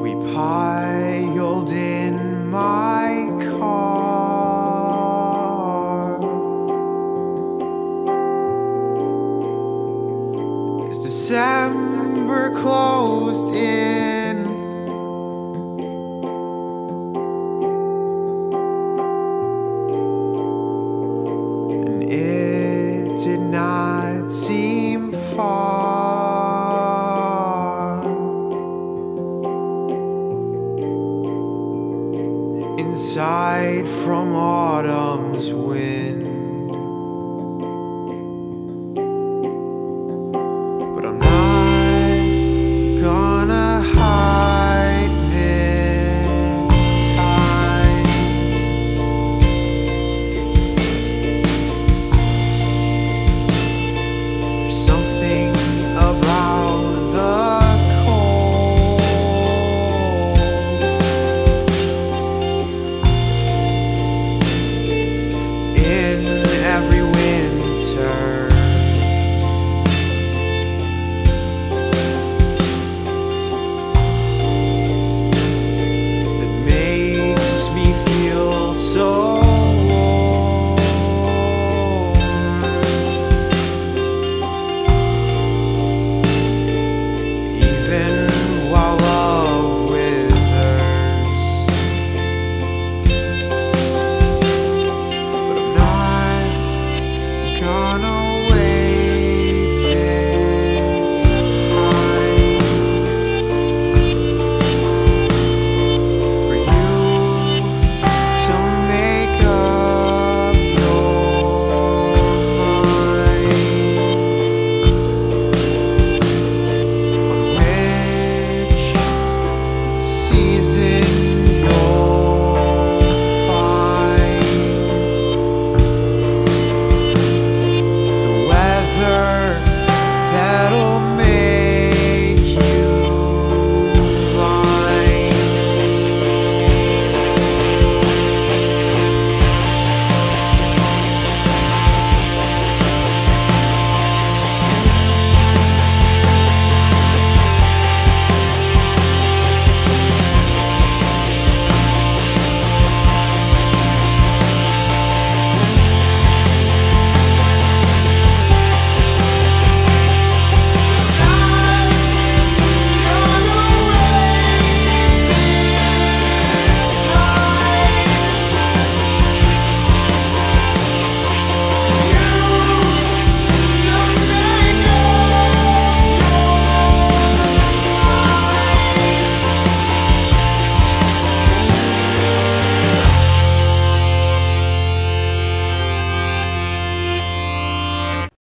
We piled in my car as December closed in. And it did not seem Inside from autumn's wind.